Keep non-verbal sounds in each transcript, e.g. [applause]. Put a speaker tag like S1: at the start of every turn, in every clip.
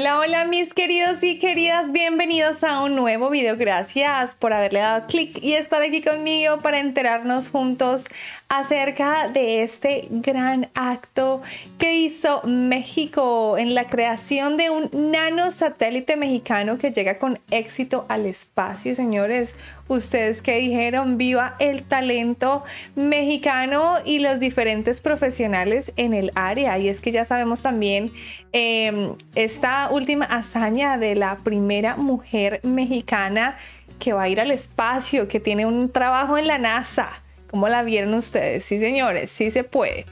S1: Hola, hola mis queridos y queridas, bienvenidos a un nuevo video. Gracias por haberle dado clic y estar aquí conmigo para enterarnos juntos acerca de este gran acto que hizo México en la creación de un nanosatélite mexicano que llega con éxito al espacio, señores. Ustedes que dijeron, viva el talento mexicano y los diferentes profesionales en el área. Y es que ya sabemos también eh, esta última hazaña de la primera mujer mexicana que va a ir al espacio, que tiene un trabajo en la NASA. ¿Cómo la vieron ustedes? Sí, señores, sí se puede.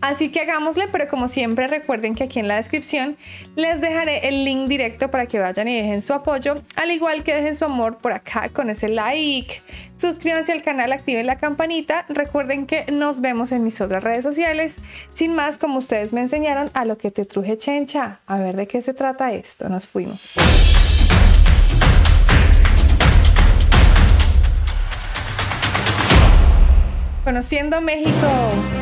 S1: Así que hagámosle, pero como siempre recuerden que aquí en la descripción les dejaré el link directo para que vayan y dejen su apoyo, al igual que dejen su amor por acá con ese like. Suscríbanse al canal, activen la campanita. Recuerden que nos vemos en mis otras redes sociales. Sin más, como ustedes me enseñaron, a lo que te truje chencha. A ver de qué se trata esto. Nos fuimos. Conociendo México.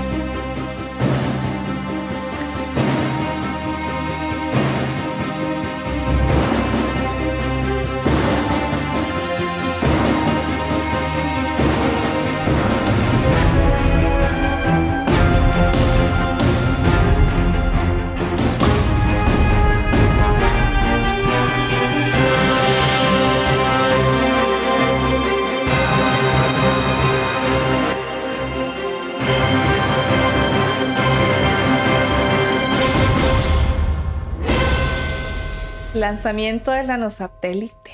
S1: Lanzamiento del nanosatélite.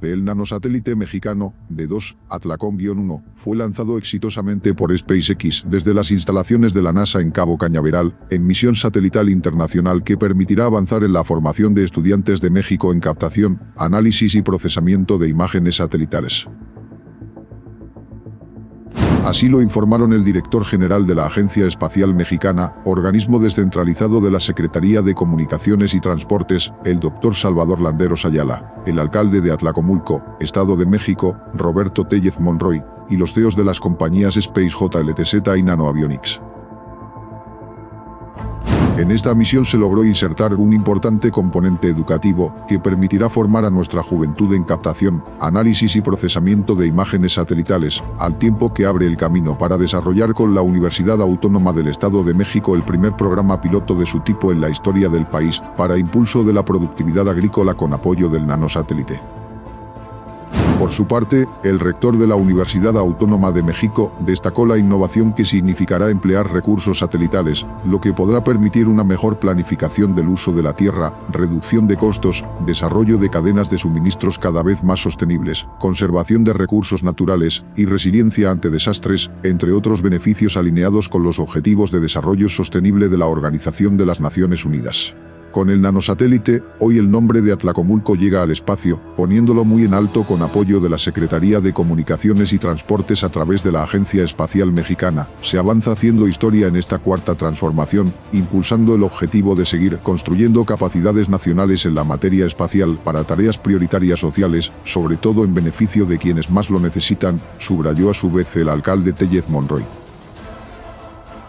S2: El nanosatélite mexicano D2 Atlacón-1 fue lanzado exitosamente por SpaceX desde las instalaciones de la NASA en Cabo Cañaveral, en misión satelital internacional que permitirá avanzar en la formación de estudiantes de México en captación, análisis y procesamiento de imágenes satelitales. Así lo informaron el director general de la Agencia Espacial Mexicana, organismo descentralizado de la Secretaría de Comunicaciones y Transportes, el doctor Salvador Landeros Ayala, el alcalde de Atlacomulco, Estado de México, Roberto Tellez Monroy, y los CEOs de las compañías Space JLTZ y Nanoavionics. En esta misión se logró insertar un importante componente educativo que permitirá formar a nuestra juventud en captación, análisis y procesamiento de imágenes satelitales, al tiempo que abre el camino para desarrollar con la Universidad Autónoma del Estado de México el primer programa piloto de su tipo en la historia del país para impulso de la productividad agrícola con apoyo del nanosatélite. Por su parte, el rector de la Universidad Autónoma de México destacó la innovación que significará emplear recursos satelitales, lo que podrá permitir una mejor planificación del uso de la Tierra, reducción de costos, desarrollo de cadenas de suministros cada vez más sostenibles, conservación de recursos naturales y resiliencia ante desastres, entre otros beneficios alineados con los Objetivos de Desarrollo Sostenible de la Organización de las Naciones Unidas. Con el nanosatélite, hoy el nombre de Atlacomulco llega al espacio, poniéndolo muy en alto con apoyo de la Secretaría de Comunicaciones y Transportes a través de la Agencia Espacial Mexicana. Se avanza haciendo historia en esta cuarta transformación, impulsando el objetivo de seguir construyendo capacidades nacionales en la materia espacial para tareas prioritarias sociales, sobre todo en beneficio de quienes más lo necesitan, subrayó a su vez el alcalde Tellez Monroy.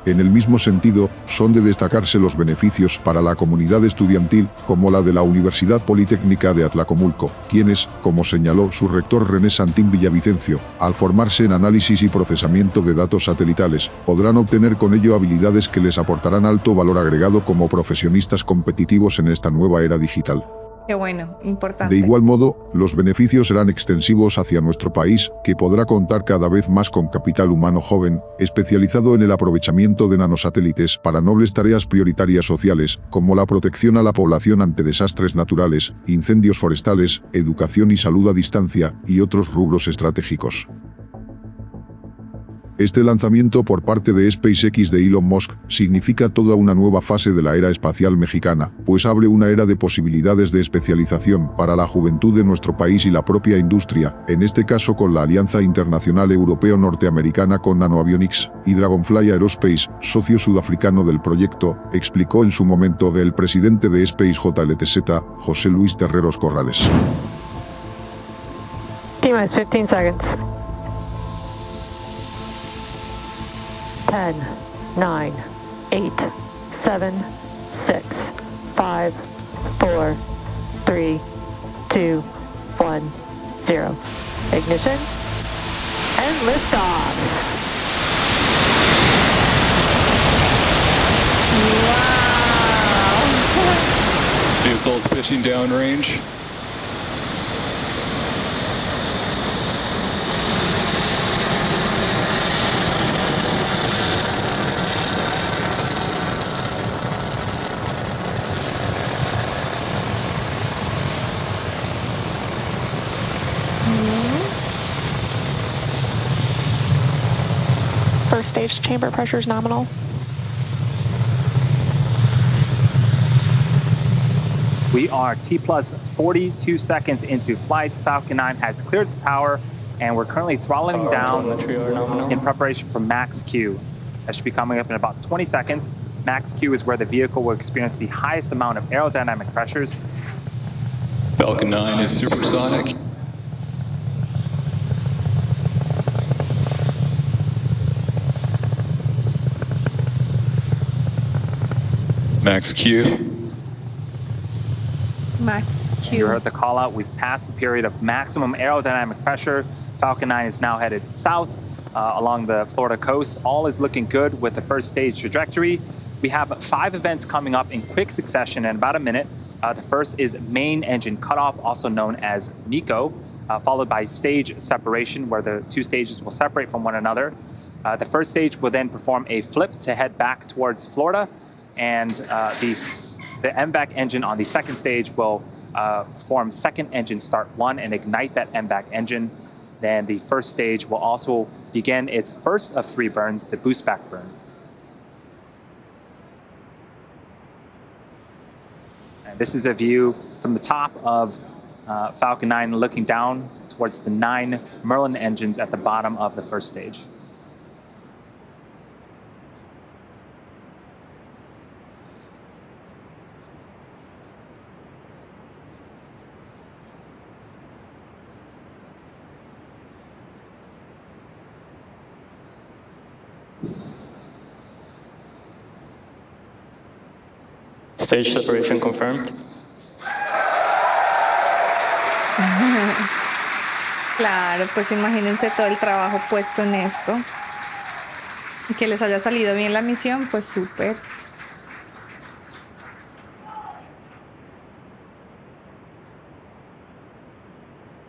S2: En el mismo sentido, son de destacarse los beneficios para la comunidad estudiantil, como la de la Universidad Politécnica de Atlacomulco, quienes, como señaló su rector René Santín Villavicencio, al formarse en análisis y procesamiento de datos satelitales, podrán obtener con ello habilidades que les aportarán alto valor agregado como profesionistas competitivos en esta nueva era digital.
S1: Qué bueno, importante.
S2: De igual modo, los beneficios serán extensivos hacia nuestro país, que podrá contar cada vez más con capital humano joven, especializado en el aprovechamiento de nanosatélites para nobles tareas prioritarias sociales, como la protección a la población ante desastres naturales, incendios forestales, educación y salud a distancia, y otros rubros estratégicos. Este lanzamiento por parte de SpaceX de Elon Musk significa toda una nueva fase de la era espacial mexicana, pues abre una era de posibilidades de especialización para la juventud de nuestro país y la propia industria, en este caso con la Alianza Internacional Europeo-Norteamericana con Nanoavionics y Dragonfly Aerospace, socio sudafricano del proyecto, explicó en su momento el presidente de Space JLTZ, José Luis Terreros Corrales.
S3: 15 seconds. 10, 9, 8, 7, 6, 5, five, four, three, two, one, zero. Ignition and liftoff.
S1: Wow.
S4: Vehicles pitching downrange.
S3: First stage chamber pressure is nominal.
S5: We are T plus 42 seconds into flight. Falcon 9 has cleared the tower, and we're currently throttling down in preparation for max Q. That should be coming up in about 20 seconds. Max Q is where the vehicle will experience the highest amount of aerodynamic pressures.
S4: Falcon 9 is supersonic. Max Q.
S1: Max Q.
S5: You heard the call out. We've passed the period of maximum aerodynamic pressure. Falcon 9 is now headed south uh, along the Florida coast. All is looking good with the first stage trajectory. We have five events coming up in quick succession in about a minute. Uh, the first is main engine cutoff, also known as MECO, uh, followed by stage separation, where the two stages will separate from one another. Uh, the first stage will then perform a flip to head back towards Florida, and uh, the, s- the MVAC engine on the second stage will uh, perform second engine start one and ignite that MVAC engine. Then the first stage will also begin its first of three burns, the boost back burn. And this is a view from the top of uh, Falcon 9 looking down towards the nine Merlin engines at the bottom of the first stage.
S6: Stage separation confirmed. [laughs]
S1: Claro, pues imagínense todo el trabajo puesto en esto. Y que les haya salido bien la misión, pues súper.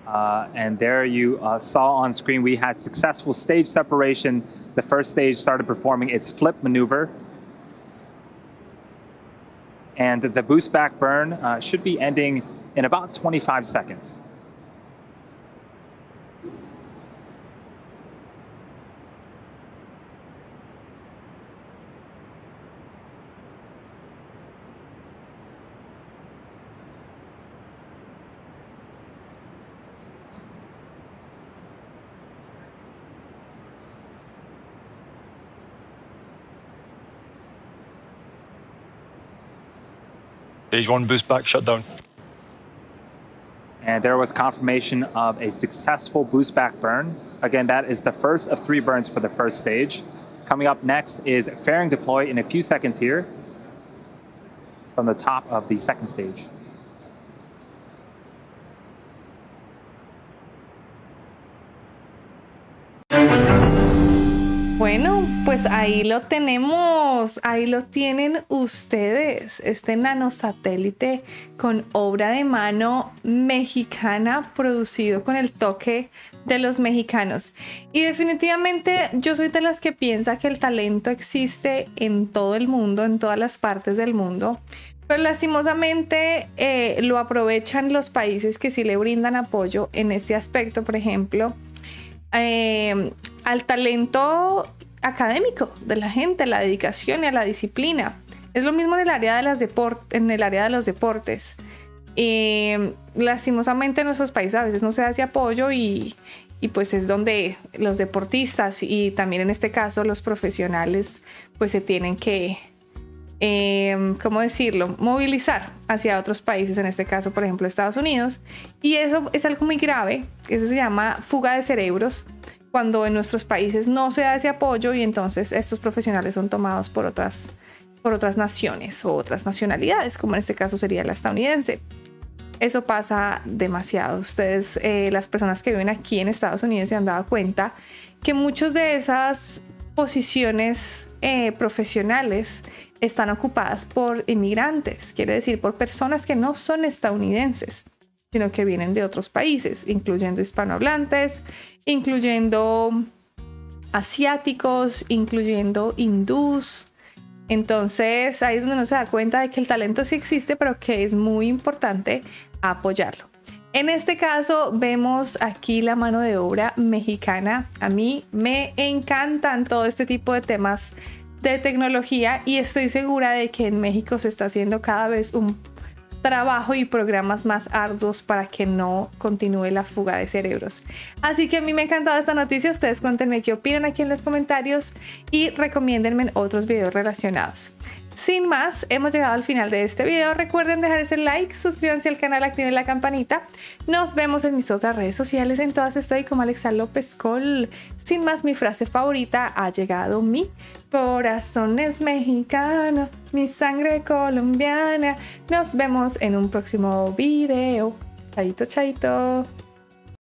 S5: Uh, and there you uh, saw on screen we had successful stage separation. The first stage started performing its flip maneuver. And the boost back burn uh, should be ending in about 25 seconds.
S7: Stage one boost back shutdown.
S5: And there was confirmation of a successful boost back burn. Again, that is the first of three burns for the first stage. Coming up next is fairing deploy in a few seconds here from the top of the second stage.
S1: Bueno, pues ahí lo tenemos, ahí lo tienen ustedes, este nanosatélite con obra de mano mexicana producido con el toque de los mexicanos. Y definitivamente yo soy de las que piensa que el talento existe en todo el mundo, en todas las partes del mundo. Pero lastimosamente eh, lo aprovechan los países que sí le brindan apoyo en este aspecto, por ejemplo, eh, al talento académico de la gente, la dedicación y a la disciplina. Es lo mismo en el área de, las en el área de los deportes. Eh, lastimosamente en nuestros países a veces no se ese apoyo y, y pues es donde los deportistas y también en este caso los profesionales pues se tienen que, eh, ¿cómo decirlo?, movilizar hacia otros países, en este caso, por ejemplo, Estados Unidos. Y eso es algo muy grave, eso se llama fuga de cerebros, cuando en nuestros países no se da ese apoyo y entonces estos profesionales son tomados por otras, por otras naciones o otras nacionalidades, como en este caso sería la estadounidense. Eso pasa demasiado. Ustedes, eh, las personas que viven aquí en Estados Unidos, se han dado cuenta que muchas de esas posiciones eh, profesionales están ocupadas por inmigrantes, quiere decir por personas que no son estadounidenses, sino que vienen de otros países, incluyendo hispanohablantes, incluyendo asiáticos, incluyendo hindús. Entonces ahí es donde uno se da cuenta de que el talento sí existe, pero que es muy importante apoyarlo. En este caso vemos aquí la mano de obra mexicana. A mí me encantan todo este tipo de temas de tecnología y estoy segura de que en México se está haciendo cada vez un trabajo y programas más arduos para que no continúe la fuga de cerebros. Así que a mí me ha encantado esta noticia. Ustedes cuéntenme qué opinan aquí en los comentarios y recomiéndenme otros videos relacionados. Sin más, hemos llegado al final de este video. Recuerden dejar ese like, suscríbanse al canal, activen la campanita. Nos vemos en mis otras redes sociales. En todas estoy como Alexa López Col. Sin más, mi frase favorita ha llegado mi corazón es mexicano, mi sangre colombiana. Nos vemos en un próximo video. Chaito, chaito.